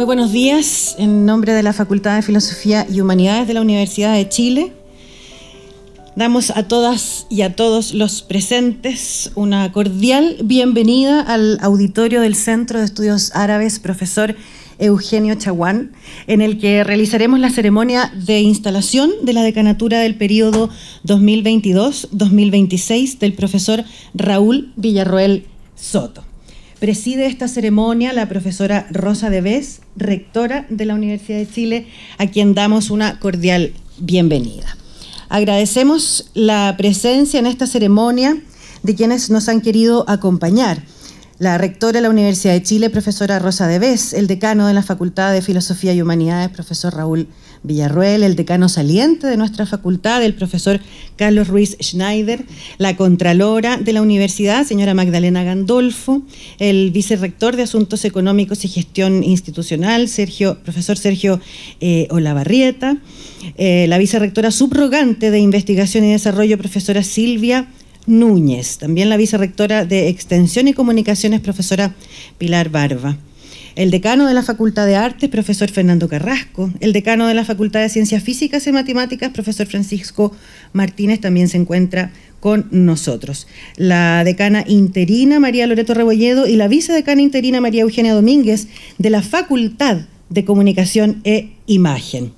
Muy buenos días. En nombre de la Facultad de Filosofía y Humanidades de la Universidad de Chile, damos a todas y a todos los presentes una cordial bienvenida al auditorio del Centro de Estudios Árabes, profesor Eugenio Chaguán, en el que realizaremos la ceremonia de instalación de la decanatura del periodo 2022-2026 del profesor Raúl Villarroel Soto. Preside esta ceremonia la profesora Rosa Debes, rectora de la Universidad de Chile, a quien damos una cordial bienvenida. Agradecemos la presencia en esta ceremonia de quienes nos han querido acompañar. La rectora de la Universidad de Chile, profesora Rosa Debes, el decano de la Facultad de Filosofía y Humanidades, profesor Raúl Villarruel, el decano saliente de nuestra facultad, el profesor Carlos Ruiz Schneider, la contralora de la universidad, señora Magdalena Gandolfo, el vicerrector de Asuntos Económicos y Gestión Institucional, Sergio, profesor Sergio eh, Olavarrieta, eh, la vicerrectora subrogante de Investigación y Desarrollo, profesora Silvia Núñez, también la vicerrectora de Extensión y Comunicaciones, profesora Pilar Barba el decano de la Facultad de Artes, profesor Fernando Carrasco, el decano de la Facultad de Ciencias Físicas y Matemáticas, profesor Francisco Martínez, también se encuentra con nosotros. La decana interina María Loreto Rebolledo y la vicedecana interina María Eugenia Domínguez de la Facultad de Comunicación e Imagen.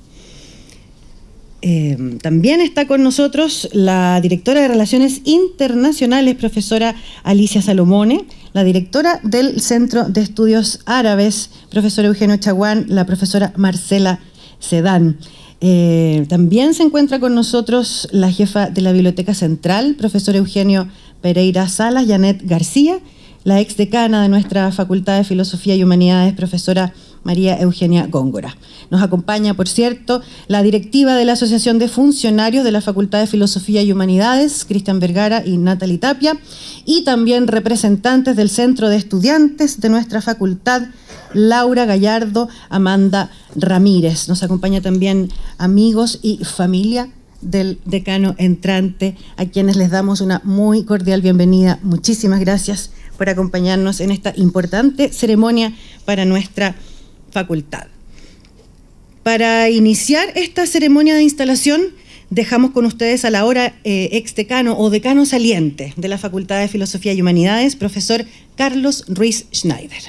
Eh, también está con nosotros la directora de Relaciones Internacionales, profesora Alicia Salomone, la directora del Centro de Estudios Árabes, profesor Eugenio Chaguán, la profesora Marcela Sedán. Eh, también se encuentra con nosotros la jefa de la Biblioteca Central, profesor Eugenio Pereira Salas, Janet García, la ex decana de nuestra Facultad de Filosofía y Humanidades, profesora María Eugenia Góngora. Nos acompaña, por cierto, la directiva de la Asociación de Funcionarios de la Facultad de Filosofía y Humanidades, Cristian Vergara y Natalie Tapia, y también representantes del Centro de Estudiantes de nuestra facultad, Laura Gallardo, Amanda Ramírez. Nos acompaña también amigos y familia del decano entrante, a quienes les damos una muy cordial bienvenida. Muchísimas gracias por acompañarnos en esta importante ceremonia para nuestra facultad. Para iniciar esta ceremonia de instalación, dejamos con ustedes a la hora eh, ex decano o decano saliente de la Facultad de Filosofía y Humanidades, profesor Carlos Ruiz Schneider.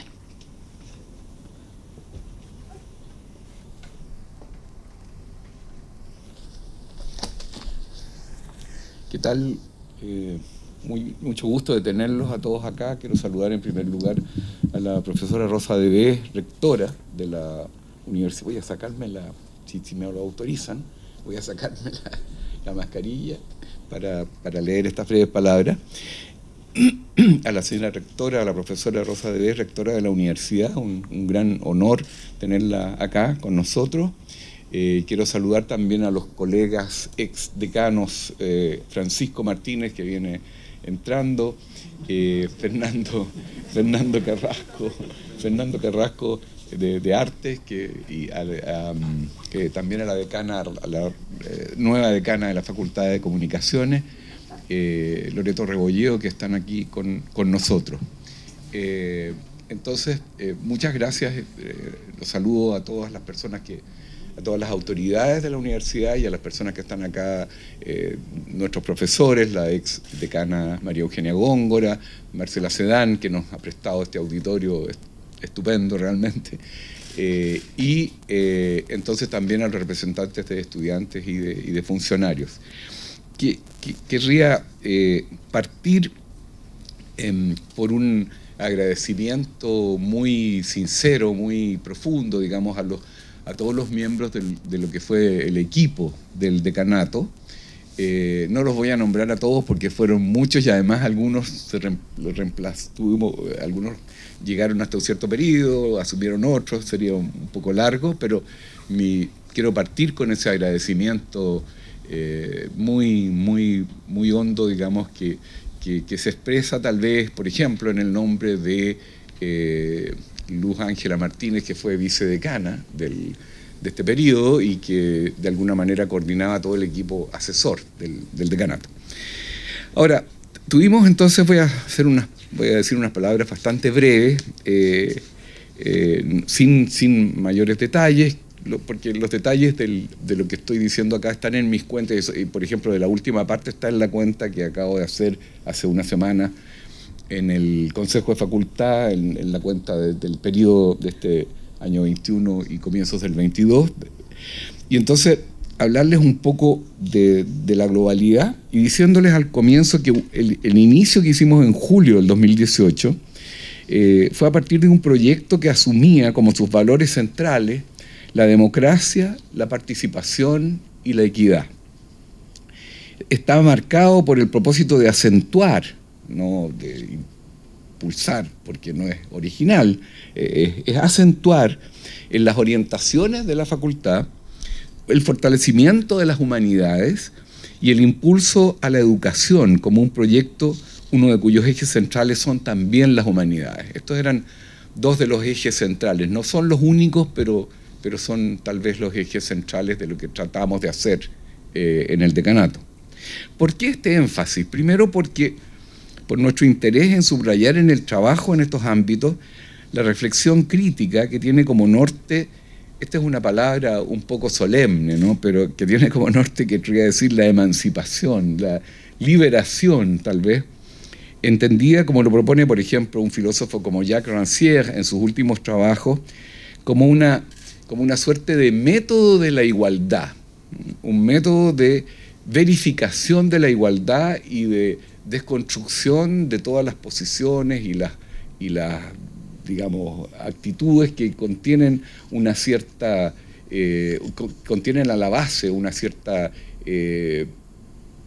¿Qué tal? Eh, muy, mucho gusto de tenerlos a todos acá. Quiero saludar en primer lugar a la profesora Rosa Debé, rectora de la universidad. Voy a sacarme la, si, me lo autorizan, voy a sacarme la, mascarilla para, leer estas breves palabras. a la señora rectora, a la profesora Rosa Debé, rectora de la universidad, un, gran honor tenerla acá con nosotros. Eh, quiero saludar también a los colegas ex decanos eh, Francisco Martínez, que viene entrando, eh, Fernando, Fernando Carrasco, Fernando Carrasco de, Artes, que, y que también a la decana, la eh, nueva decana de la Facultad de Comunicaciones, eh, Loreto Rebolleo, que están aquí con, con nosotros. entonces, muchas gracias, los saludo a todas las personas que a todas las autoridades de la universidad y a las personas que están acá, eh, nuestros profesores, la ex decana María Eugenia Góngora, Marcela Sedán, que nos ha prestado este auditorio estupendo realmente, eh, y eh, entonces también a los representantes de estudiantes y de, funcionarios. Que, querría partir em, por un agradecimiento muy sincero, muy profundo, digamos, a los a todos los miembros de lo que fue el equipo del decanato. Eh, no los voy a nombrar a todos porque fueron muchos y además algunos se tuvimos, algunos llegaron hasta un cierto periodo, asumieron otros, sería un, poco largo, pero quiero partir con ese agradecimiento eh, muy, muy, muy hondo, digamos, que, que, se expresa tal vez, por ejemplo, en el nombre de... Eh, Luz Ángela Martínez, que fue vicedecana del, de este periodo y que de alguna manera coordinaba todo el equipo asesor del, decanato. Ahora, tuvimos entonces, voy a, hacer unas, voy a decir unas palabras bastante breves, eh, sin, sin mayores detalles, porque los detalles de lo que estoy diciendo acá están en mis cuentas, y por ejemplo, de la última parte está en la cuenta que acabo de hacer hace una semana en el Consejo de Facultad, en, la cuenta del periodo de este año 21 y comienzos del 22. Y entonces hablarles un poco de, la globalidad y diciéndoles al comienzo que el, inicio que hicimos en julio del 2018 eh, fue a partir de un proyecto que asumía como sus valores centrales la democracia, la participación y la equidad. Estaba marcado por el propósito de acentuar, no de impulsar, porque no es original, eh, es acentuar en las orientaciones de la facultad el fortalecimiento de las humanidades y el impulso a la educación como un proyecto, uno de cuyos ejes centrales son también las humanidades. Estos eran dos de los ejes centrales, no son los únicos, pero pero son tal vez los ejes centrales de lo que tratamos de hacer eh, en el decanato. ¿Por qué este énfasis? Primero porque por nuestro interés en subrayar en el trabajo en estos ámbitos la reflexión crítica que tiene como norte, esta es una palabra un poco solemne, ¿no? pero que tiene como norte, que quería decir, la emancipación, la liberación tal vez, entendida como lo propone, por ejemplo, un filósofo como Jacques Rancière en sus últimos trabajos, como una como una suerte de método de la igualdad, un método de verificación de la igualdad y de desconstrucción de todas las posiciones y las, y las digamos, actitudes que contienen una cierta, eh, contienen a la base una cierta eh,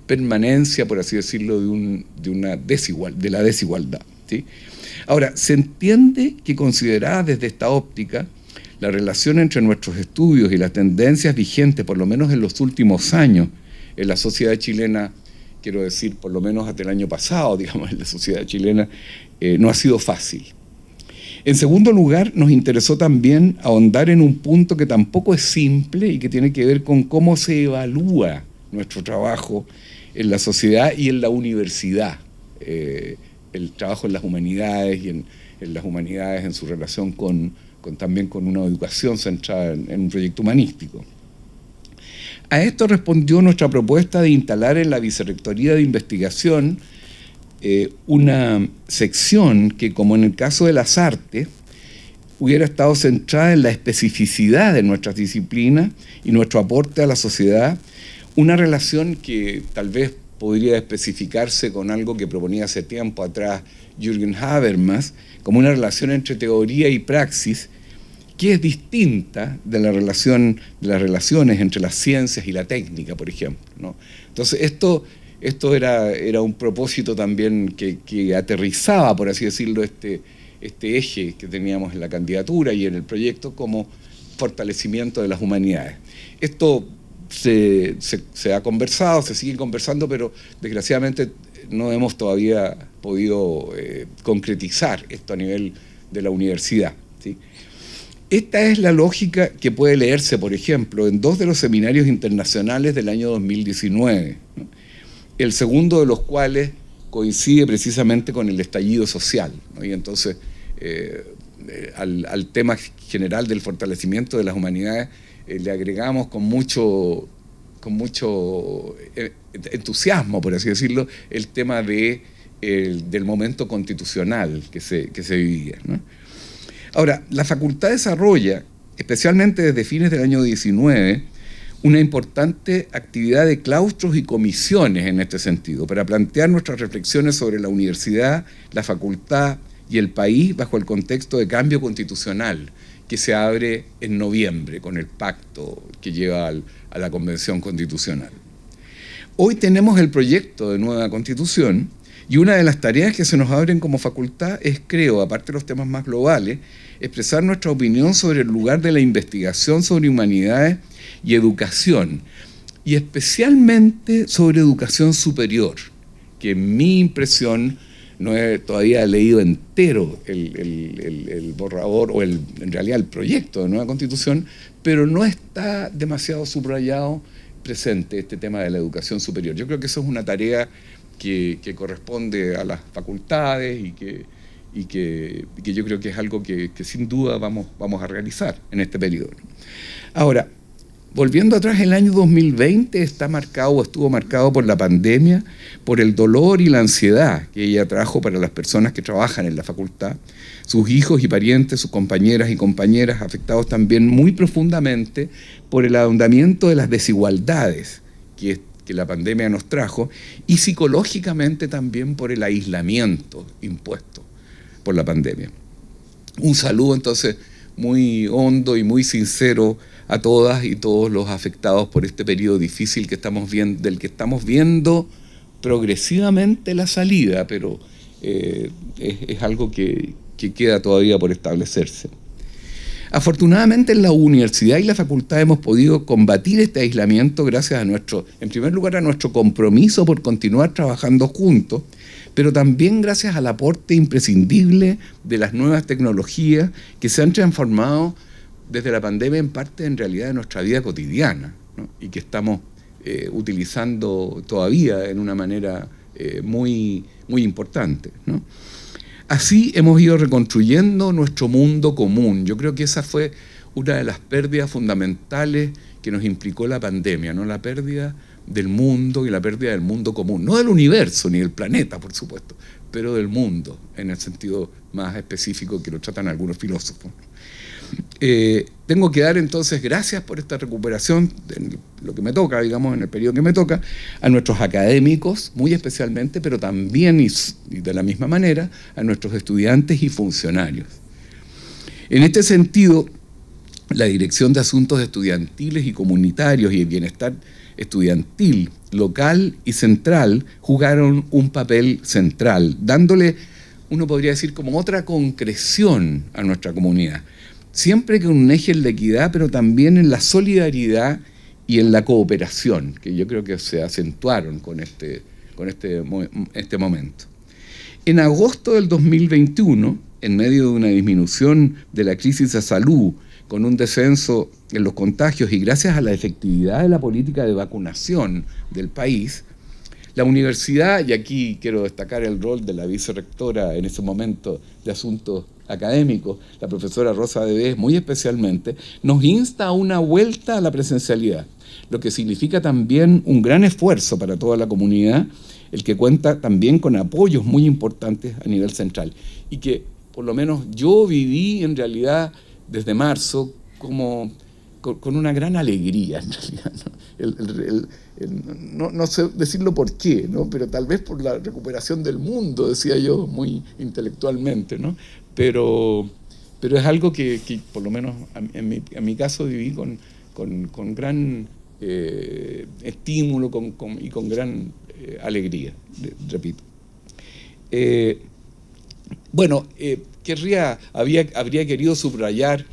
permanencia, por así decirlo, de, un, de, una desigual, de la desigualdad. Ahora, se entiende que considerada desde esta óptica, la relación entre nuestros estudios y las tendencias vigentes, por lo menos en los últimos años, en la sociedad chilena, quiero decir, por lo menos hasta el año pasado, digamos, en la sociedad chilena, eh, no ha sido fácil. En segundo lugar, nos interesó también ahondar en un punto que tampoco es simple y que tiene que ver con cómo se evalúa nuestro trabajo en la sociedad y en la universidad, eh, el trabajo en las humanidades y en las humanidades en su relación con, también con una educación centrada en, un proyecto humanístico. A esto respondió nuestra propuesta de instalar en la Vicerrectoría de Investigación eh, una sección que, como en el caso de las artes, hubiera estado centrada en la especificidad de nuestras disciplinas y nuestro aporte a la sociedad, una relación que tal vez podría especificarse con algo que proponía hace tiempo atrás Jürgen Habermas, como una relación entre teoría y praxis que es distinta de las relaciones entre las ciencias y la técnica, por ejemplo. Entonces, esto, era un propósito también que, aterrizaba, por así decirlo, este, este eje que teníamos en la candidatura y en el proyecto como fortalecimiento de las humanidades. Esto se, ha conversado, se sigue conversando, pero desgraciadamente no hemos todavía podido eh, concretizar esto a nivel de la universidad. Esta es la lógica que puede leerse, por ejemplo, en dos de los seminarios internacionales del año 2019, el segundo de los cuales coincide precisamente con el estallido social. Y entonces, eh, eh, al, tema general del fortalecimiento de las humanidades, eh, le agregamos con mucho, con mucho entusiasmo, por así decirlo, el tema de, del momento constitucional que se, que se vivía. Ahora, la facultad desarrolla, especialmente desde fines del año 19, una importante actividad de claustros y comisiones en este sentido, para plantear nuestras reflexiones sobre la universidad, la facultad y el país bajo el contexto de cambio constitucional que se abre en noviembre con el pacto que lleva a la Convención Constitucional. Hoy tenemos el proyecto de nueva constitución y una de las tareas que se nos abren como facultad es, creo, aparte de los temas más globales, expresar nuestra opinión sobre el lugar de la investigación sobre humanidades y educación, y especialmente sobre educación superior, que en mi impresión no he todavía leído entero el, borrador o el, en realidad el proyecto de nueva constitución, pero no está demasiado subrayado presente este tema de la educación superior. Yo creo que eso es una tarea que, que corresponde a las facultades y que, y que, yo creo que es algo que, sin duda vamos, vamos a realizar en este periodo. Ahora, volviendo atrás, el año 2020 está marcado, estuvo marcado por la pandemia, por el dolor y la ansiedad que ella trajo para las personas que trabajan en la facultad, sus hijos y parientes, sus compañeras y compañeras afectados también muy profundamente por el ahondamiento de las desigualdades que, que la pandemia nos trajo y psicológicamente también por el aislamiento impuesto por la pandemia. Un saludo entonces muy hondo y muy sincero a todas y todos los afectados por este periodo difícil que estamos viendo, del que estamos viendo progresivamente la salida, pero eh, es, algo que, que queda todavía por establecerse. Afortunadamente en la universidad y la facultad hemos podido combatir este aislamiento gracias a nuestro, en primer lugar, a nuestro compromiso por continuar trabajando juntos pero también gracias al aporte imprescindible de las nuevas tecnologías que se han transformado desde la pandemia en parte en realidad de nuestra vida cotidiana y que estamos eh, utilizando todavía en una manera eh, muy, muy importante. Así hemos ido reconstruyendo nuestro mundo común. Yo creo que esa fue una de las pérdidas fundamentales que nos implicó la pandemia, ¿no? la pérdida del mundo y la pérdida del mundo común, no del universo ni del planeta, por supuesto, pero del mundo, en el sentido más específico que lo tratan algunos filósofos. Eh, tengo que dar entonces gracias por esta recuperación, de lo que me toca, digamos, en el periodo que me toca, a nuestros académicos, muy especialmente, pero también y de la misma manera, a nuestros estudiantes y funcionarios. En este sentido, la Dirección de Asuntos Estudiantiles y Comunitarios y el Bienestar estudiantil, local y central jugaron un papel central, dándole, uno podría decir, como otra concreción a nuestra comunidad. Siempre con un eje en la equidad, pero también en la solidaridad y en la cooperación, que yo creo que se acentuaron con este, con este, este momento. En agosto del 2021, en medio de una disminución de la crisis de salud con un descenso en los contagios y gracias a la efectividad de la política de vacunación del país, la universidad, y aquí quiero destacar el rol de la vicerrectora en ese momento de asuntos académicos, la profesora Rosa Debes muy especialmente, nos insta a una vuelta a la presencialidad, lo que significa también un gran esfuerzo para toda la comunidad, el que cuenta también con apoyos muy importantes a nivel central y que por lo menos yo viví en realidad desde marzo como con, una gran alegría, en realidad. ¿no? no, sé decirlo por qué, ¿no? pero tal vez por la recuperación del mundo, decía yo muy intelectualmente, ¿no? Pero, pero es algo que, por lo menos en mi, en mi caso viví con, con, gran eh, estímulo y con gran eh, alegría, repito. Eh, bueno, querría, había, habría querido subrayar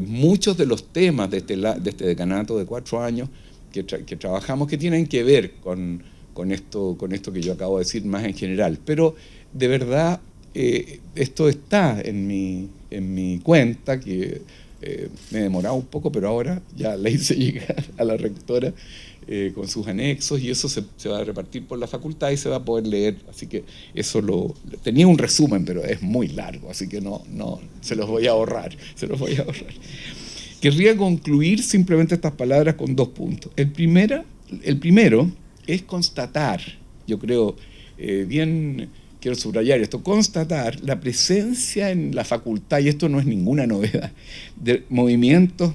muchos de los temas de este, de este decanato de cuatro años que, trabajamos que tienen que ver con, con, esto, con esto que yo acabo de decir más en general. Pero de verdad eh, esto está en mi, en mi cuenta, que eh, me he demorado un poco, pero ahora ya la hice llegar a la rectora eh, con sus anexos y eso se, va a repartir por la facultad y se va a poder leer. Así que eso lo... Tenía un resumen, pero es muy largo, así que no, no, se los voy a ahorrar, se los voy a ahorrar. Querría concluir simplemente estas palabras con dos puntos. El, primero, el primero es constatar, yo creo, eh, bien quiero subrayar esto, constatar la presencia en la facultad, y esto no es ninguna novedad, de movimientos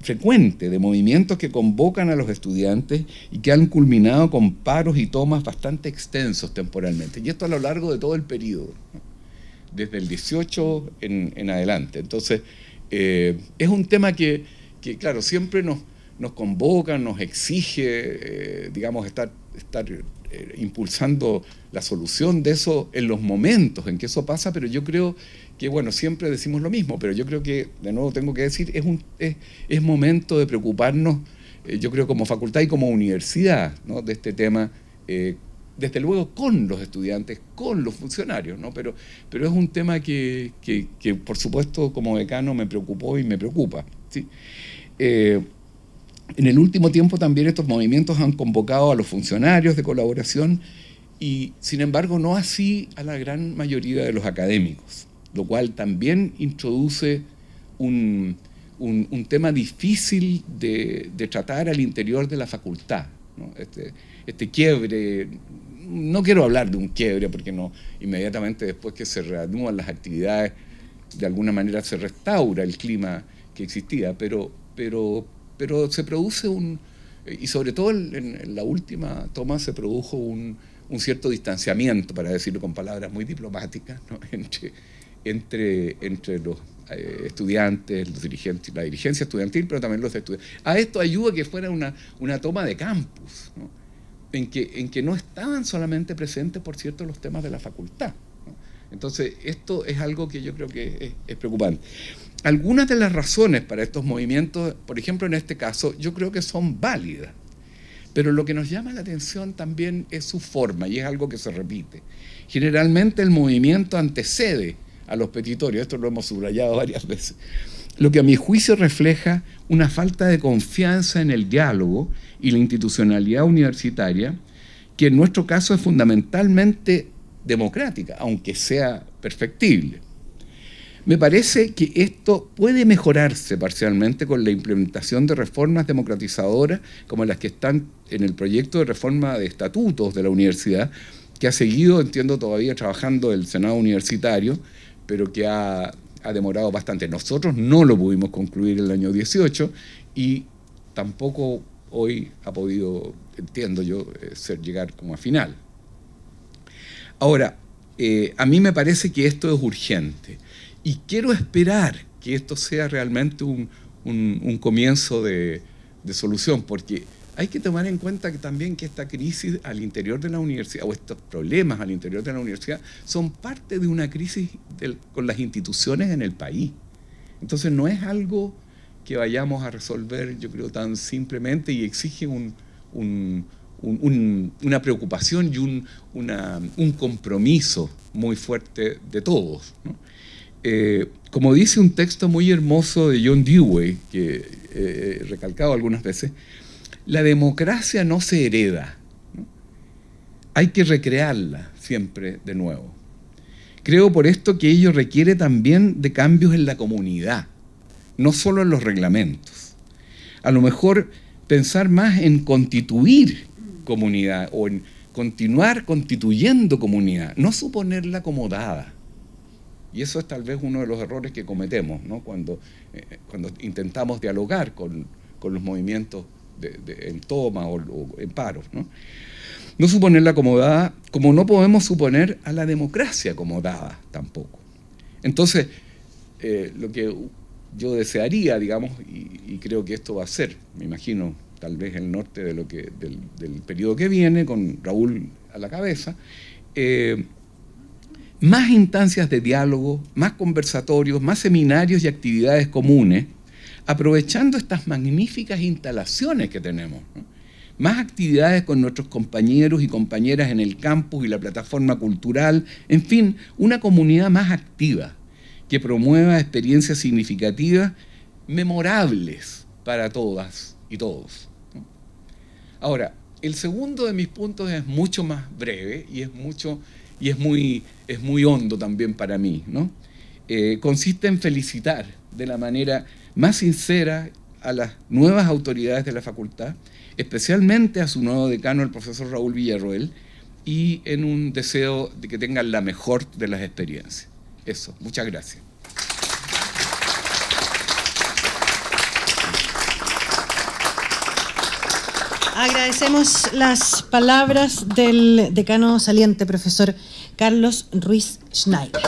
frecuente de movimientos que convocan a los estudiantes y que han culminado con paros y tomas bastante extensos temporalmente. Y esto a lo largo de todo el periodo, desde el 18 en, adelante. Entonces, eh, es un tema que, claro, siempre nos, nos convoca, nos exige, eh, digamos, estar, estar eh, impulsando la solución de eso en los momentos en que eso pasa, pero yo creo que bueno, siempre decimos lo mismo, pero yo creo que, de nuevo tengo que decir, es, un, es, momento de preocuparnos, eh, yo creo como facultad y como universidad, ¿no? de este tema, eh, desde luego con los estudiantes, con los funcionarios, ¿no? pero, pero es un tema que, que, por supuesto como decano me preocupó y me preocupa. ¿sí? En el último tiempo también estos movimientos han convocado a los funcionarios de colaboración y sin embargo no así a la gran mayoría de los académicos, lo cual también introduce un, tema difícil de, tratar al interior de la facultad. Este, este quiebre, no quiero hablar de un quiebre porque no, inmediatamente después que se reanudan las actividades, de alguna manera se restaura el clima que existía, pero, pero, pero se produce un, y sobre todo en, la última toma se produjo un, cierto distanciamiento, para decirlo con palabras muy diplomáticas, entre, entre, entre los eh, estudiantes, los dirigentes, la dirigencia estudiantil, pero también los estudiantes. A esto ayuda que fuera una, una toma de campus. ¿no? en que, en que no estaban solamente presentes, por cierto, los temas de la facultad. Entonces, esto es algo que yo creo que es, preocupante. Algunas de las razones para estos movimientos, por ejemplo, en este caso, yo creo que son válidas. Pero lo que nos llama la atención también es su forma, y es algo que se repite. Generalmente el movimiento antecede a los petitorios, esto lo hemos subrayado varias veces, lo que a mi juicio refleja una falta de confianza en el diálogo y la institucionalidad universitaria, que en nuestro caso es fundamentalmente democrática, aunque sea perfectible. Me parece que esto puede mejorarse parcialmente con la implementación de reformas democratizadoras como las que están en el proyecto de reforma de estatutos de la universidad, que ha seguido, entiendo, todavía trabajando el Senado Universitario, pero que ha, demorado bastante. Nosotros no lo pudimos concluir el año 18 y tampoco hoy ha podido, entiendo yo, eh, ser, llegar como a final. Ahora, eh, a mí me parece que esto es urgente y quiero esperar que esto sea realmente un, comienzo de, solución, porque hay que tomar en cuenta que también que esta crisis al interior de la universidad o estos problemas al interior de la universidad son parte de una crisis con las instituciones en el país. Entonces no es algo que vayamos a resolver, yo creo, tan simplemente y exige una preocupación y un, compromiso muy fuerte de todos. Eh, como dice un texto muy hermoso de John Dewey, que he recalcado algunas veces, la democracia no se hereda, hay que recrearla siempre de nuevo. Creo por esto que ello requiere también de cambios en la comunidad no solo en los reglamentos. A lo mejor pensar más en constituir comunidad o en continuar constituyendo comunidad, no suponerla acomodada. Y eso es tal vez uno de los errores que cometemos cuando, eh, cuando intentamos dialogar con, los movimientos en toma o, en paros. ¿no? no suponerla acomodada como no podemos suponer a la democracia acomodada tampoco. Entonces, eh, lo que yo desearía, digamos, y, creo que esto va a ser, me imagino, tal vez el norte de lo que, del, periodo que viene, con Raúl a la cabeza, eh, más instancias de diálogo, más conversatorios, más seminarios y actividades comunes, aprovechando estas magníficas instalaciones que tenemos. Más actividades con nuestros compañeros y compañeras en el campus y la plataforma cultural, en fin, una comunidad más activa que promueva experiencias significativas, memorables para todas y todos. Ahora, el segundo de mis puntos es mucho más breve y es, mucho, y es, muy, es muy hondo también para mí. ¿no? Eh, consiste en felicitar de la manera más sincera a las nuevas autoridades de la facultad, especialmente a su nuevo decano, el profesor Raúl Villarroel, y en un deseo de que tengan la mejor de las experiencias. Eso, muchas gracias. Agradecemos las palabras del decano saliente, profesor Carlos Ruiz Schneider.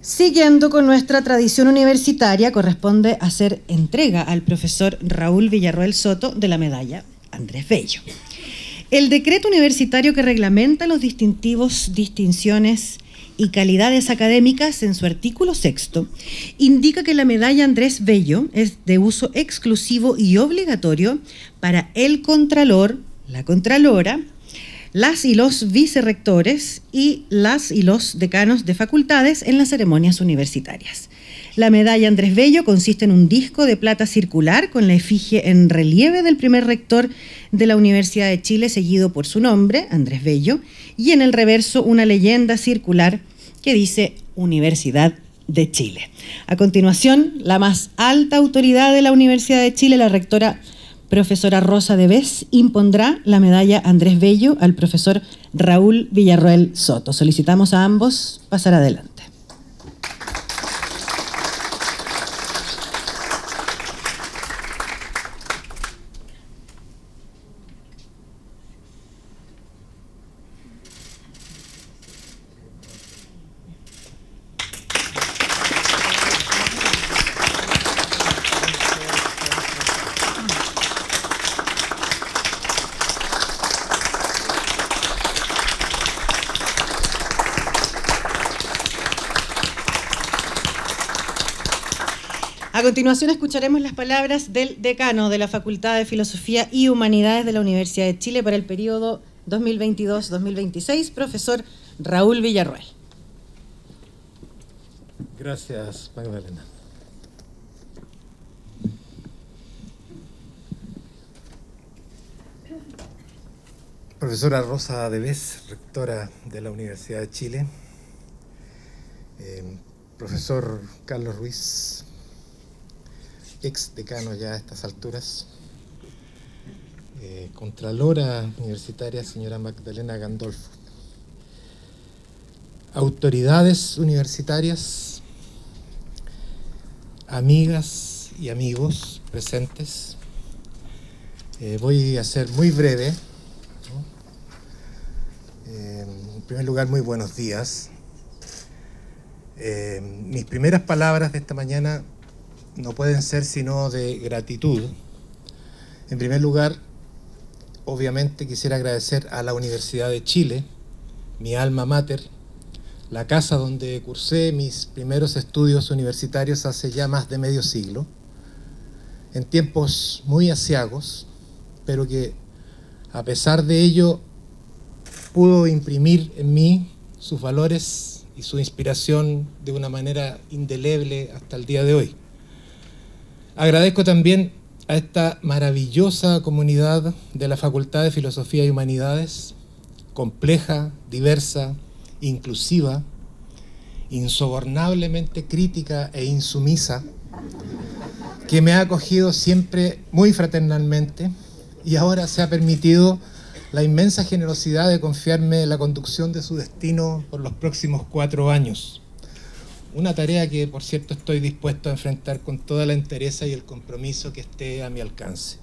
Siguiendo con nuestra tradición universitaria, corresponde hacer entrega al profesor Raúl Villarroel Soto de la medalla Andrés Bello. El decreto universitario que reglamenta los distintivos, distinciones y calidades académicas en su artículo sexto, indica que la medalla Andrés Bello es de uso exclusivo y obligatorio para el contralor, la contralora, las y los vicerrectores y las y los decanos de facultades en las ceremonias universitarias. La medalla Andrés Bello consiste en un disco de plata circular con la efigie en relieve del primer rector de la Universidad de Chile, seguido por su nombre, Andrés Bello, y en el reverso una leyenda circular que dice Universidad de Chile. A continuación, la más alta autoridad de la Universidad de Chile, la rectora profesora Rosa de Vez, impondrá la medalla Andrés Bello al profesor Raúl Villarroel Soto. Solicitamos a ambos pasar adelante. A continuación escucharemos las palabras del decano de la Facultad de Filosofía y Humanidades de la Universidad de Chile para el periodo 2022-2026, profesor Raúl Villarroel. Gracias, Magdalena. Profesora Rosa Debes, rectora de la Universidad de Chile. Eh, profesor Carlos Ruiz, ex decano ya a estas alturas, eh, Contralora Universitaria, señora Magdalena Gandolfo, autoridades universitarias, amigas y amigos presentes. Eh, voy a ser muy breve. Eh, en primer lugar, muy buenos días. mis primeras palabras de esta mañana no pueden ser sino de gratitud. En primer lugar, obviamente quisiera agradecer a la Universidad de Chile, mi alma mater, la casa donde cursé mis primeros estudios universitarios hace ya más de medio siglo, en tiempos muy asiagos, pero que a pesar de ello pudo imprimir en mí sus valores y su inspiración de una manera indeleble hasta el día de hoy. Agradezco también a esta maravillosa comunidad de la Facultad de Filosofía y Humanidades, compleja, diversa, inclusiva, insobornablemente crítica e insumisa, que me ha acogido siempre muy fraternalmente y ahora se ha permitido la inmensa generosidad de confiarme la conducción de su destino por los próximos cuatro años. Una tarea que, por cierto, estoy dispuesto a enfrentar con toda la entereza y el compromiso que esté a mi alcance.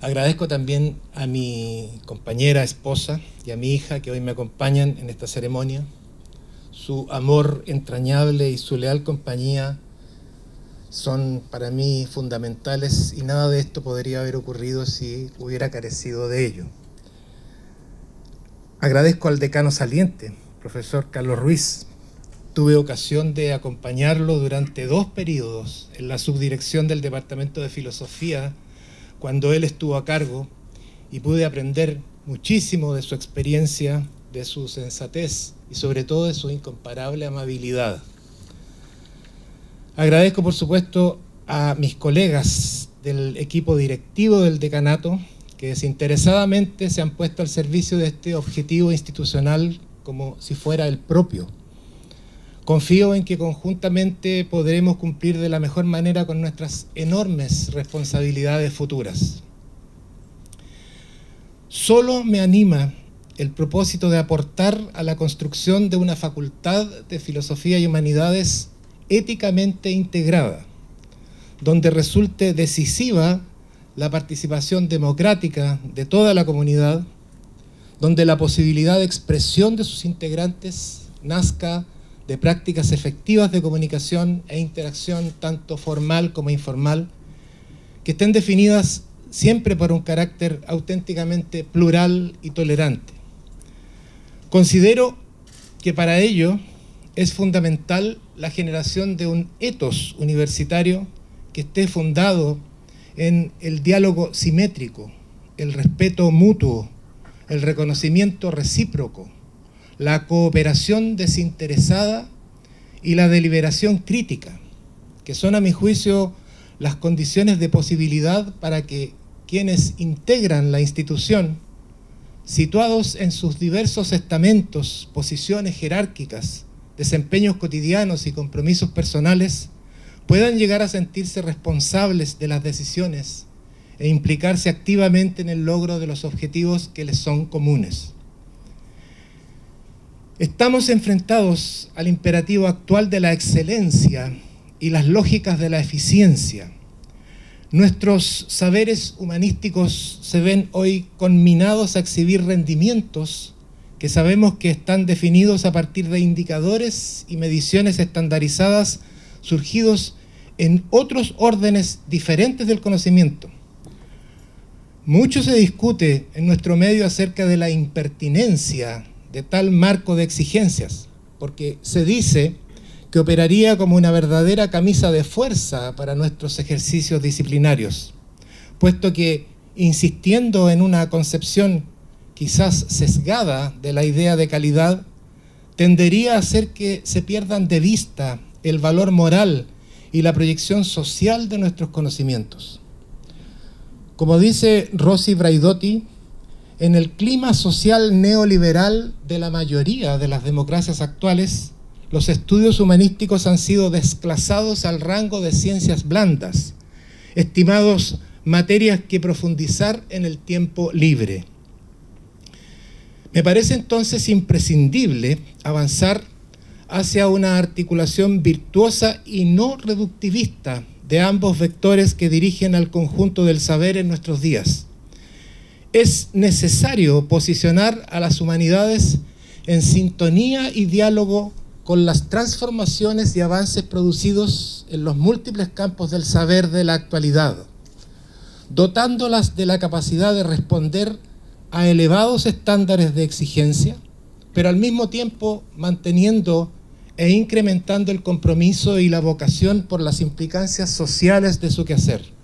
Agradezco también a mi compañera, esposa y a mi hija que hoy me acompañan en esta ceremonia. Su amor entrañable y su leal compañía son para mí fundamentales y nada de esto podría haber ocurrido si hubiera carecido de ello. Agradezco al decano saliente, profesor Carlos Ruiz, Tuve ocasión de acompañarlo durante dos periodos en la subdirección del Departamento de Filosofía, cuando él estuvo a cargo, y pude aprender muchísimo de su experiencia, de su sensatez y sobre todo de su incomparable amabilidad. Agradezco, por supuesto, a mis colegas del equipo directivo del decanato, que desinteresadamente se han puesto al servicio de este objetivo institucional como si fuera el propio Confío en que conjuntamente podremos cumplir de la mejor manera con nuestras enormes responsabilidades futuras. Solo me anima el propósito de aportar a la construcción de una facultad de filosofía y humanidades éticamente integrada, donde resulte decisiva la participación democrática de toda la comunidad, donde la posibilidad de expresión de sus integrantes nazca de prácticas efectivas de comunicación e interacción, tanto formal como informal, que estén definidas siempre por un carácter auténticamente plural y tolerante. Considero que para ello es fundamental la generación de un etos universitario que esté fundado en el diálogo simétrico, el respeto mutuo, el reconocimiento recíproco, la cooperación desinteresada y la deliberación crítica, que son a mi juicio las condiciones de posibilidad para que quienes integran la institución, situados en sus diversos estamentos, posiciones jerárquicas, desempeños cotidianos y compromisos personales, puedan llegar a sentirse responsables de las decisiones e implicarse activamente en el logro de los objetivos que les son comunes. Estamos enfrentados al imperativo actual de la excelencia y las lógicas de la eficiencia. Nuestros saberes humanísticos se ven hoy conminados a exhibir rendimientos que sabemos que están definidos a partir de indicadores y mediciones estandarizadas surgidos en otros órdenes diferentes del conocimiento. Mucho se discute en nuestro medio acerca de la impertinencia de tal marco de exigencias, porque se dice que operaría como una verdadera camisa de fuerza para nuestros ejercicios disciplinarios, puesto que, insistiendo en una concepción quizás sesgada de la idea de calidad, tendería a hacer que se pierdan de vista el valor moral y la proyección social de nuestros conocimientos. Como dice Rossi Braidotti, en el clima social neoliberal de la mayoría de las democracias actuales, los estudios humanísticos han sido desplazados al rango de ciencias blandas, estimados materias que profundizar en el tiempo libre. Me parece entonces imprescindible avanzar hacia una articulación virtuosa y no reductivista de ambos vectores que dirigen al conjunto del saber en nuestros días es necesario posicionar a las humanidades en sintonía y diálogo con las transformaciones y avances producidos en los múltiples campos del saber de la actualidad, dotándolas de la capacidad de responder a elevados estándares de exigencia, pero al mismo tiempo manteniendo e incrementando el compromiso y la vocación por las implicancias sociales de su quehacer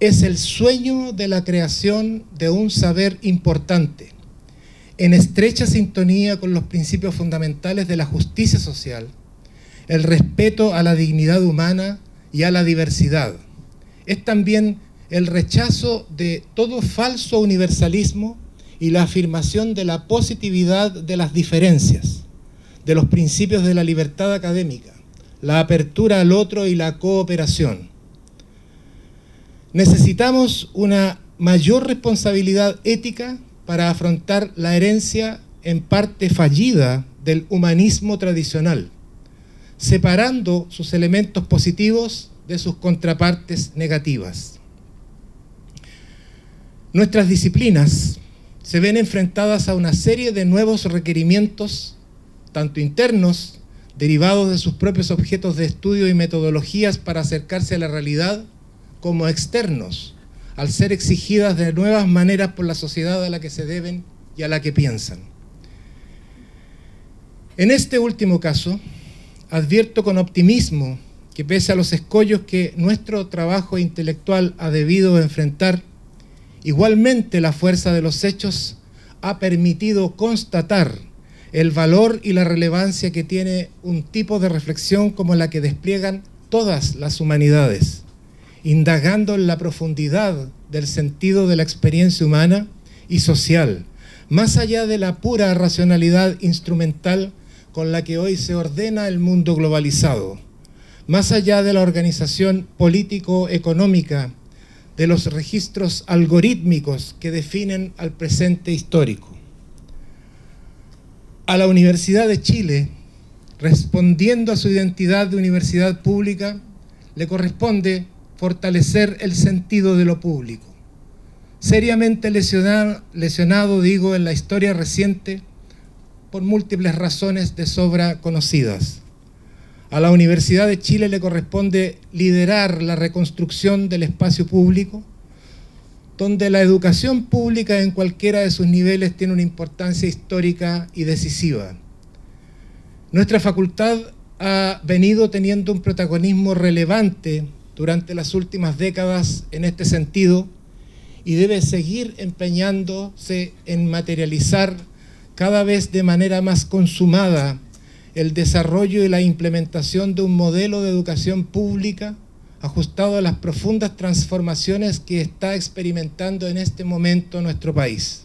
es el sueño de la creación de un saber importante, en estrecha sintonía con los principios fundamentales de la justicia social, el respeto a la dignidad humana y a la diversidad. Es también el rechazo de todo falso universalismo y la afirmación de la positividad de las diferencias, de los principios de la libertad académica, la apertura al otro y la cooperación Necesitamos una mayor responsabilidad ética para afrontar la herencia en parte fallida del humanismo tradicional, separando sus elementos positivos de sus contrapartes negativas. Nuestras disciplinas se ven enfrentadas a una serie de nuevos requerimientos, tanto internos, derivados de sus propios objetos de estudio y metodologías para acercarse a la realidad, como externos, al ser exigidas de nuevas maneras por la sociedad a la que se deben y a la que piensan. En este último caso, advierto con optimismo que pese a los escollos que nuestro trabajo intelectual ha debido enfrentar, igualmente la fuerza de los hechos ha permitido constatar el valor y la relevancia que tiene un tipo de reflexión como la que despliegan todas las humanidades indagando en la profundidad del sentido de la experiencia humana y social, más allá de la pura racionalidad instrumental con la que hoy se ordena el mundo globalizado, más allá de la organización político-económica, de los registros algorítmicos que definen al presente histórico. A la Universidad de Chile, respondiendo a su identidad de universidad pública, le corresponde fortalecer el sentido de lo público. Seriamente lesionado, lesionado, digo, en la historia reciente por múltiples razones de sobra conocidas. A la Universidad de Chile le corresponde liderar la reconstrucción del espacio público, donde la educación pública en cualquiera de sus niveles tiene una importancia histórica y decisiva. Nuestra facultad ha venido teniendo un protagonismo relevante durante las últimas décadas en este sentido y debe seguir empeñándose en materializar cada vez de manera más consumada el desarrollo y la implementación de un modelo de educación pública ajustado a las profundas transformaciones que está experimentando en este momento nuestro país,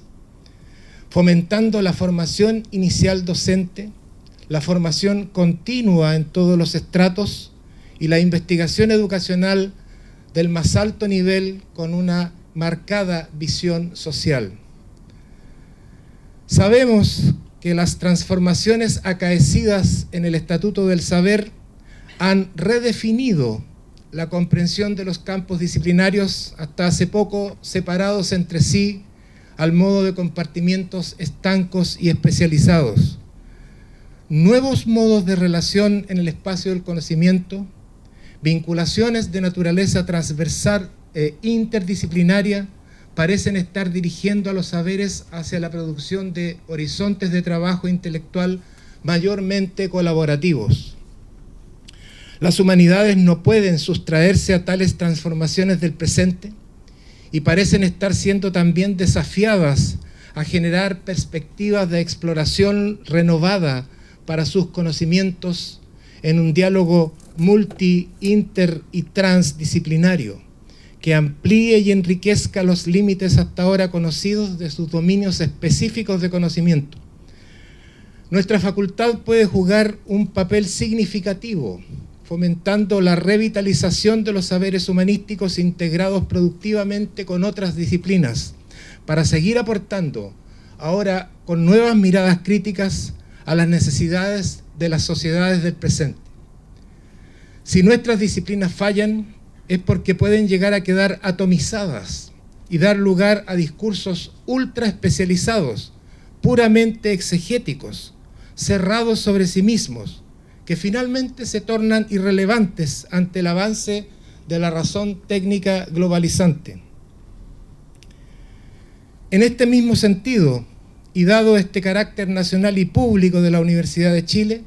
fomentando la formación inicial docente, la formación continua en todos los estratos y la investigación educacional del más alto nivel con una marcada visión social. Sabemos que las transformaciones acaecidas en el Estatuto del Saber han redefinido la comprensión de los campos disciplinarios hasta hace poco separados entre sí al modo de compartimientos estancos y especializados. Nuevos modos de relación en el espacio del conocimiento, vinculaciones de naturaleza transversal e interdisciplinaria parecen estar dirigiendo a los saberes hacia la producción de horizontes de trabajo intelectual mayormente colaborativos. Las humanidades no pueden sustraerse a tales transformaciones del presente y parecen estar siendo también desafiadas a generar perspectivas de exploración renovada para sus conocimientos en un diálogo multi, inter y transdisciplinario que amplíe y enriquezca los límites hasta ahora conocidos de sus dominios específicos de conocimiento. Nuestra facultad puede jugar un papel significativo fomentando la revitalización de los saberes humanísticos integrados productivamente con otras disciplinas, para seguir aportando, ahora con nuevas miradas críticas, a las necesidades de las sociedades del presente. Si nuestras disciplinas fallan, es porque pueden llegar a quedar atomizadas y dar lugar a discursos ultra especializados, puramente exegéticos, cerrados sobre sí mismos, que finalmente se tornan irrelevantes ante el avance de la razón técnica globalizante. En este mismo sentido, y dado este carácter nacional y público de la Universidad de Chile,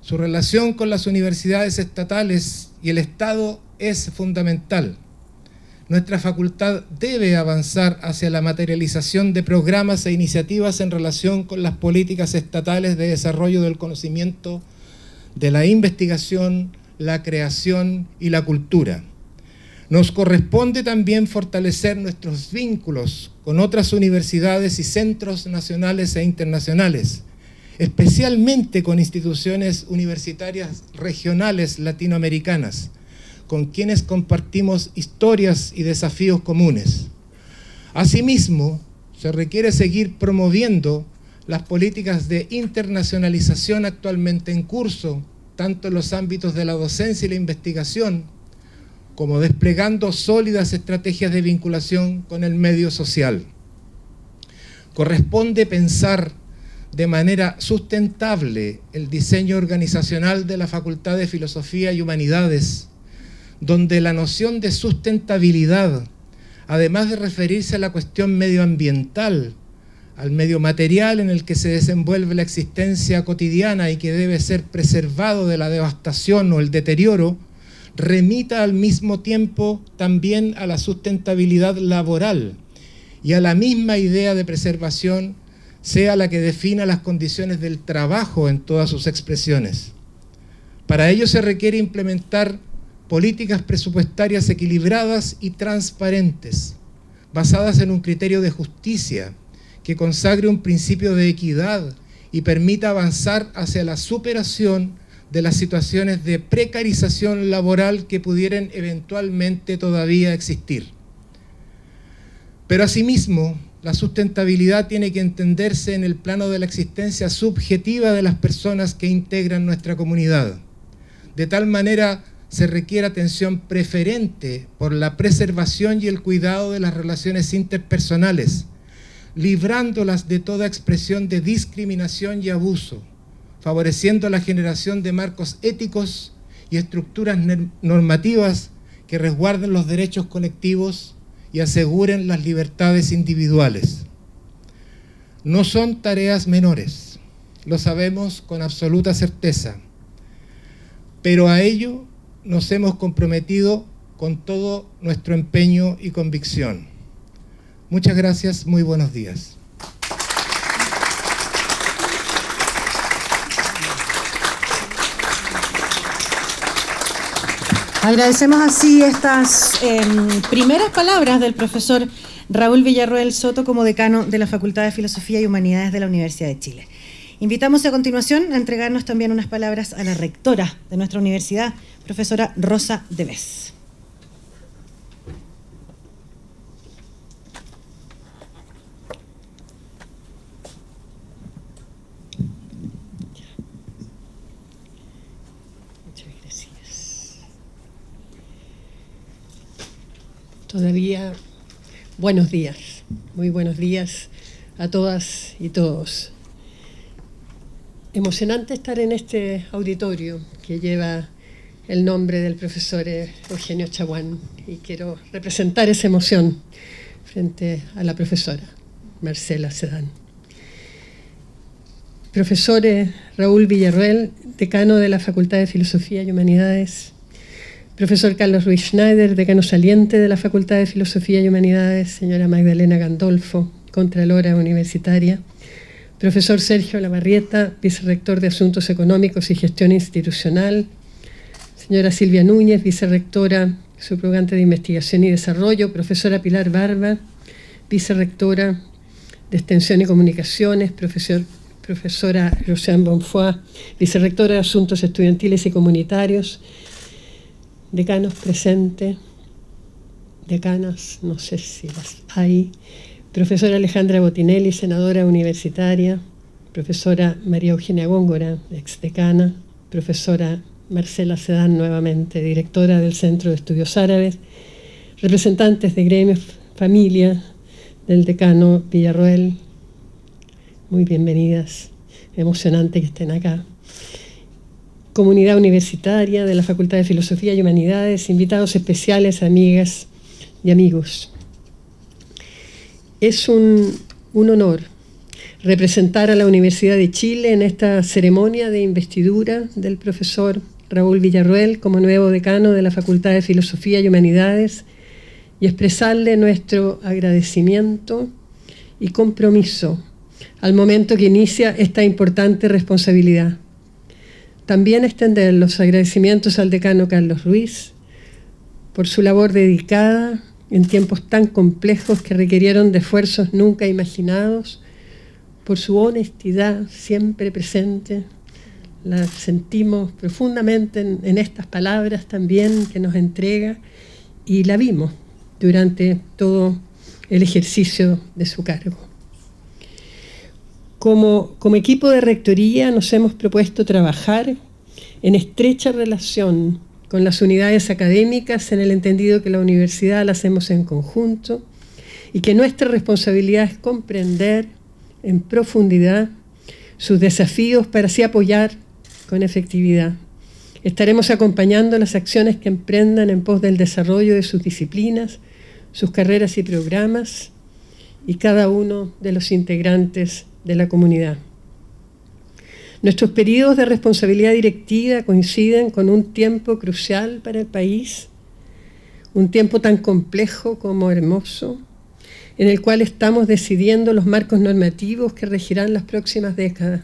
su relación con las universidades estatales y el Estado es fundamental. Nuestra facultad debe avanzar hacia la materialización de programas e iniciativas en relación con las políticas estatales de desarrollo del conocimiento de la investigación, la creación y la cultura. Nos corresponde también fortalecer nuestros vínculos con otras universidades y centros nacionales e internacionales, especialmente con instituciones universitarias regionales latinoamericanas, con quienes compartimos historias y desafíos comunes. Asimismo, se requiere seguir promoviendo las políticas de internacionalización actualmente en curso, tanto en los ámbitos de la docencia y la investigación, como desplegando sólidas estrategias de vinculación con el medio social. Corresponde pensar de manera sustentable el diseño organizacional de la Facultad de Filosofía y Humanidades, donde la noción de sustentabilidad, además de referirse a la cuestión medioambiental, al medio material en el que se desenvuelve la existencia cotidiana y que debe ser preservado de la devastación o el deterioro, remita al mismo tiempo también a la sustentabilidad laboral y a la misma idea de preservación sea la que defina las condiciones del trabajo en todas sus expresiones. Para ello se requiere implementar políticas presupuestarias equilibradas y transparentes, basadas en un criterio de justicia, que consagre un principio de equidad y permita avanzar hacia la superación de las situaciones de precarización laboral que pudieran eventualmente todavía existir. Pero asimismo, la sustentabilidad tiene que entenderse en el plano de la existencia subjetiva de las personas que integran nuestra comunidad. De tal manera se requiere atención preferente por la preservación y el cuidado de las relaciones interpersonales, librándolas de toda expresión de discriminación y abuso, favoreciendo la generación de marcos éticos y estructuras normativas que resguarden los derechos colectivos y aseguren las libertades individuales. No son tareas menores, lo sabemos con absoluta certeza, pero a ello nos hemos comprometido con todo nuestro empeño y convicción. Muchas gracias, muy buenos días. Agradecemos así estas em, primeras palabras del profesor Raúl Villarroel Soto como decano de la Facultad de Filosofía y Humanidades de la Universidad de Chile. Invitamos a continuación a entregarnos también unas palabras a la rectora de nuestra universidad, profesora Rosa Deves. Todavía buenos días, muy buenos días a todas y todos. Emocionante estar en este auditorio que lleva el nombre del profesor Eugenio Chaguán y quiero representar esa emoción frente a la profesora Marcela Sedán. Profesor Raúl Villarruel, decano de la Facultad de Filosofía y Humanidades, Profesor Carlos Ruiz Schneider, decano saliente de la Facultad de Filosofía y Humanidades, señora Magdalena Gandolfo, Contralora Universitaria, profesor Sergio Lavarrieta, vicerrector de Asuntos Económicos y Gestión Institucional, señora Silvia Núñez, vicerrectora subrogante de Investigación y Desarrollo, profesora Pilar Barba, vicerrectora de Extensión y Comunicaciones, profesor, profesora Roseanne Bonfoy, vicerrectora de Asuntos Estudiantiles y Comunitarios, decanos presentes, decanas, no sé si las hay, profesora Alejandra Botinelli, senadora universitaria, profesora María Eugenia Góngora, exdecana, profesora Marcela Sedán, nuevamente directora del Centro de Estudios Árabes, representantes de gremios, familia del decano Villarroel, muy bienvenidas, emocionante que estén acá comunidad universitaria de la Facultad de Filosofía y Humanidades, invitados especiales, amigas y amigos. Es un, honor representar a la Universidad de Chile en esta ceremonia de investidura del profesor Raúl Villarruel como nuevo decano de la Facultad de Filosofía y Humanidades y expresarle nuestro agradecimiento y compromiso al momento que inicia esta importante responsabilidad. También extender los agradecimientos al decano Carlos Ruiz por su labor dedicada en tiempos tan complejos que requirieron de esfuerzos nunca imaginados, por su honestidad siempre presente. La sentimos profundamente en, en estas palabras también que nos entrega y la vimos durante todo el ejercicio de su cargo. Como, equipo de rectoría nos hemos propuesto trabajar en estrecha relación con las unidades académicas en el entendido que la universidad la hacemos en conjunto y que nuestra responsabilidad es comprender en profundidad sus desafíos para así apoyar con efectividad. Estaremos acompañando las acciones que emprendan en pos del desarrollo de sus disciplinas, sus carreras y programas y cada uno de los integrantes de la comunidad. Nuestros periodos de responsabilidad directiva coinciden con un tiempo crucial para el país, un tiempo tan complejo como hermoso, en el cual estamos decidiendo los marcos normativos que regirán las próximas décadas.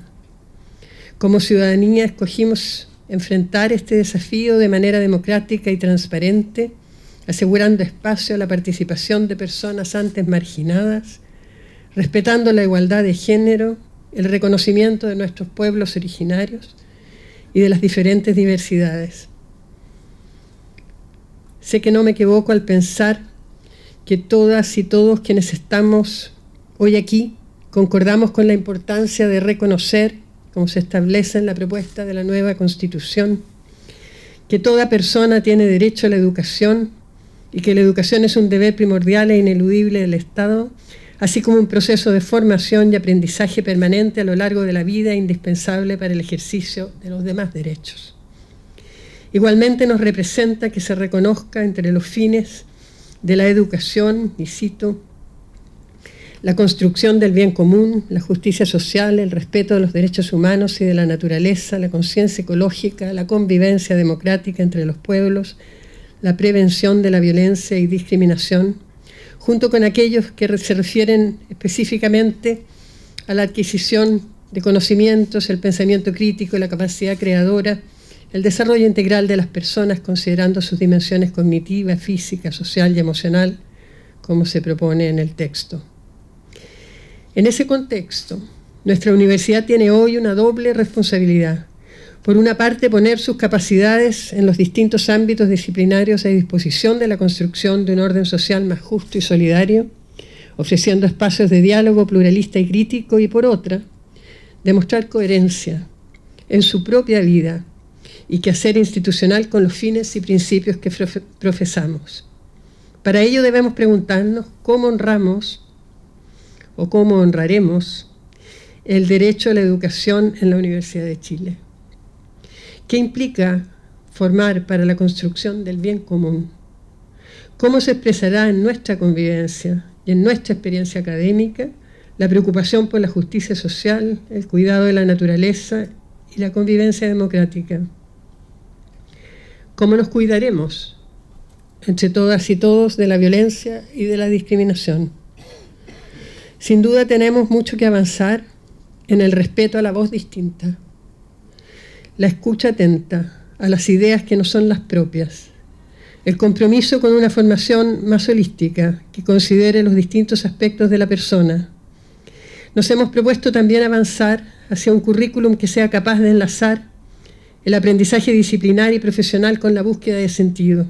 Como ciudadanía escogimos enfrentar este desafío de manera democrática y transparente, asegurando espacio a la participación de personas antes marginadas respetando la igualdad de género, el reconocimiento de nuestros pueblos originarios y de las diferentes diversidades. Sé que no me equivoco al pensar que todas y todos quienes estamos hoy aquí concordamos con la importancia de reconocer, como se establece en la propuesta de la nueva Constitución, que toda persona tiene derecho a la educación y que la educación es un deber primordial e ineludible del Estado así como un proceso de formación y aprendizaje permanente a lo largo de la vida indispensable para el ejercicio de los demás derechos. Igualmente nos representa que se reconozca entre los fines de la educación, y cito, la construcción del bien común, la justicia social, el respeto de los derechos humanos y de la naturaleza, la conciencia ecológica, la convivencia democrática entre los pueblos, la prevención de la violencia y discriminación, junto con aquellos que se refieren específicamente a la adquisición de conocimientos, el pensamiento crítico, la capacidad creadora, el desarrollo integral de las personas considerando sus dimensiones cognitiva, física, social y emocional, como se propone en el texto. En ese contexto, nuestra universidad tiene hoy una doble responsabilidad. Por una parte, poner sus capacidades en los distintos ámbitos disciplinarios a disposición de la construcción de un orden social más justo y solidario, ofreciendo espacios de diálogo pluralista y crítico, y por otra, demostrar coherencia en su propia vida y quehacer institucional con los fines y principios que profesamos. Para ello debemos preguntarnos cómo honramos o cómo honraremos el derecho a la educación en la Universidad de Chile. ¿Qué implica formar para la construcción del bien común? ¿Cómo se expresará en nuestra convivencia y en nuestra experiencia académica la preocupación por la justicia social, el cuidado de la naturaleza y la convivencia democrática? ¿Cómo nos cuidaremos entre todas y todos de la violencia y de la discriminación? Sin duda tenemos mucho que avanzar en el respeto a la voz distinta, la escucha atenta a las ideas que no son las propias, el compromiso con una formación más holística que considere los distintos aspectos de la persona. Nos hemos propuesto también avanzar hacia un currículum que sea capaz de enlazar el aprendizaje disciplinar y profesional con la búsqueda de sentido.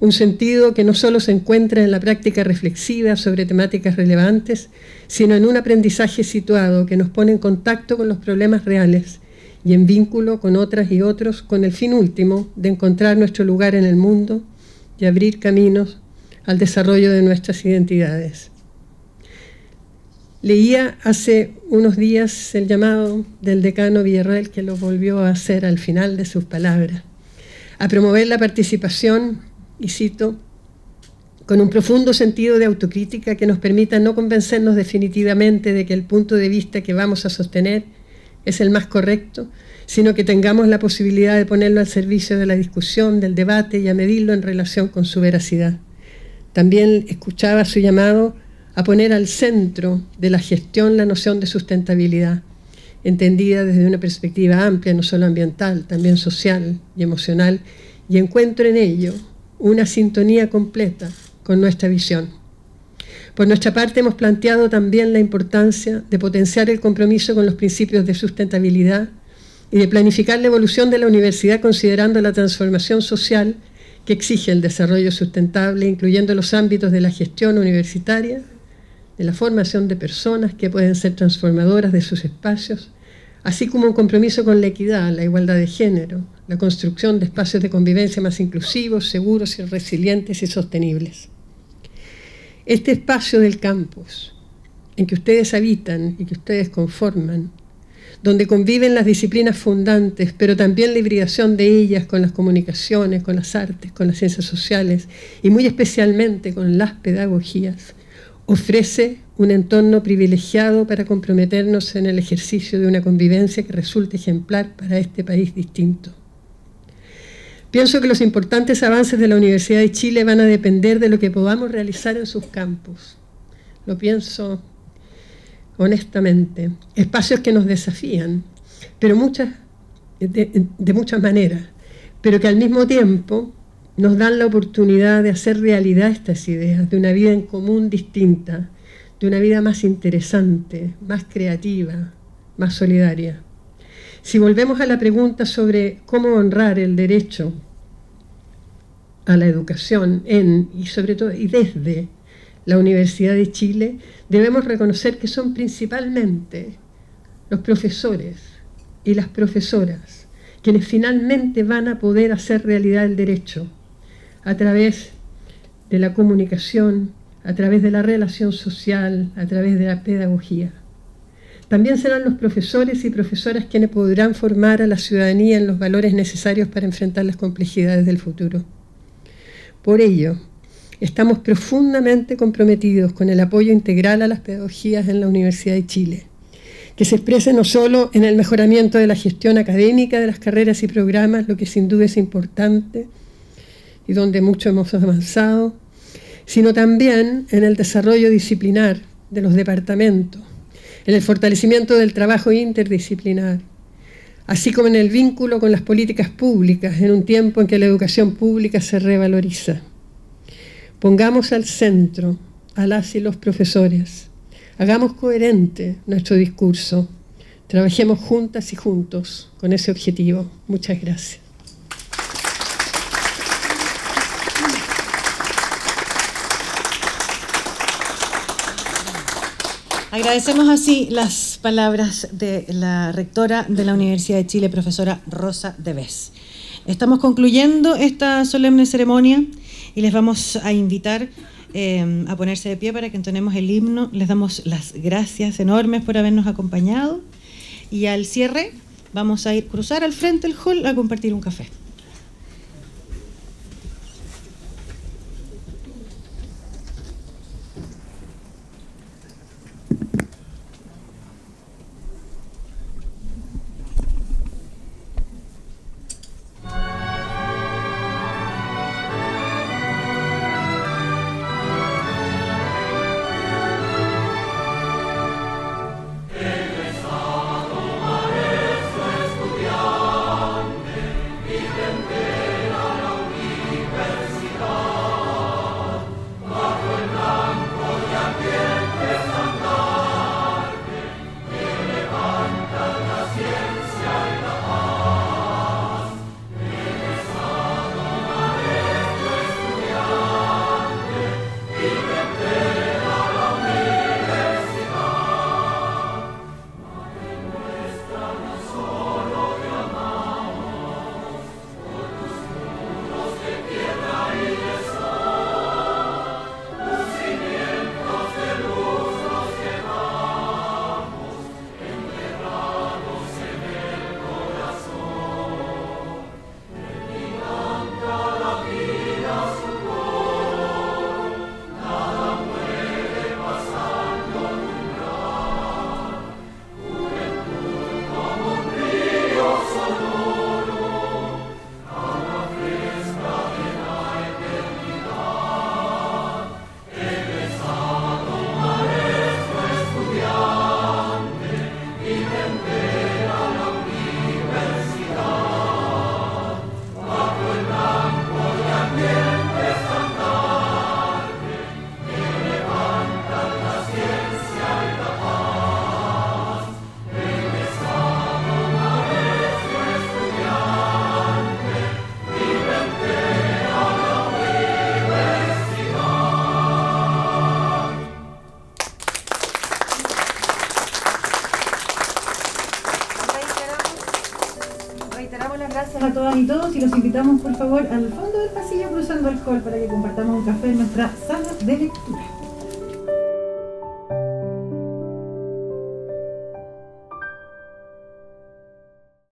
Un sentido que no solo se encuentra en la práctica reflexiva sobre temáticas relevantes, sino en un aprendizaje situado que nos pone en contacto con los problemas reales y en vínculo con otras y otros con el fin último de encontrar nuestro lugar en el mundo y abrir caminos al desarrollo de nuestras identidades. Leía hace unos días el llamado del decano Villarreal, que lo volvió a hacer al final de sus palabras, a promover la participación, y cito, con un profundo sentido de autocrítica que nos permita no convencernos definitivamente de que el punto de vista que vamos a sostener es el más correcto, sino que tengamos la posibilidad de ponerlo al servicio de la discusión, del debate y a medirlo en relación con su veracidad. También escuchaba su llamado a poner al centro de la gestión la noción de sustentabilidad, entendida desde una perspectiva amplia, no solo ambiental, también social y emocional, y encuentro en ello una sintonía completa con nuestra visión. Por nuestra parte, hemos planteado también la importancia de potenciar el compromiso con los principios de sustentabilidad y de planificar la evolución de la universidad considerando la transformación social que exige el desarrollo sustentable, incluyendo los ámbitos de la gestión universitaria, de la formación de personas que pueden ser transformadoras de sus espacios, así como un compromiso con la equidad, la igualdad de género, la construcción de espacios de convivencia más inclusivos, seguros y resilientes y sostenibles. Este espacio del campus, en que ustedes habitan y que ustedes conforman, donde conviven las disciplinas fundantes, pero también la hibridación de ellas con las comunicaciones, con las artes, con las ciencias sociales y muy especialmente con las pedagogías, ofrece un entorno privilegiado para comprometernos en el ejercicio de una convivencia que resulte ejemplar para este país distinto. Pienso que los importantes avances de la Universidad de Chile van a depender de lo que podamos realizar en sus campos. Lo pienso honestamente. Espacios que nos desafían, pero muchas, de, de muchas maneras, pero que al mismo tiempo nos dan la oportunidad de hacer realidad estas ideas, de una vida en común distinta, de una vida más interesante, más creativa, más solidaria. Si volvemos a la pregunta sobre cómo honrar el derecho a la educación en y sobre todo y desde la Universidad de Chile, debemos reconocer que son principalmente los profesores y las profesoras quienes finalmente van a poder hacer realidad el derecho a través de la comunicación, a través de la relación social, a través de la pedagogía. También serán los profesores y profesoras quienes podrán formar a la ciudadanía en los valores necesarios para enfrentar las complejidades del futuro. Por ello, estamos profundamente comprometidos con el apoyo integral a las pedagogías en la Universidad de Chile, que se exprese no solo en el mejoramiento de la gestión académica de las carreras y programas, lo que sin duda es importante, y donde mucho hemos avanzado, sino también en el desarrollo disciplinar de los departamentos, en el fortalecimiento del trabajo interdisciplinar, así como en el vínculo con las políticas públicas en un tiempo en que la educación pública se revaloriza. Pongamos al centro a las y los profesores. Hagamos coherente nuestro discurso. Trabajemos juntas y juntos con ese objetivo. Muchas gracias. Agradecemos así las palabras de la rectora de la Universidad de Chile, profesora Rosa Deves. Estamos concluyendo esta solemne ceremonia y les vamos a invitar eh, a ponerse de pie para que entonemos el himno. Les damos las gracias enormes por habernos acompañado y al cierre vamos a ir cruzar al frente del hall a compartir un café.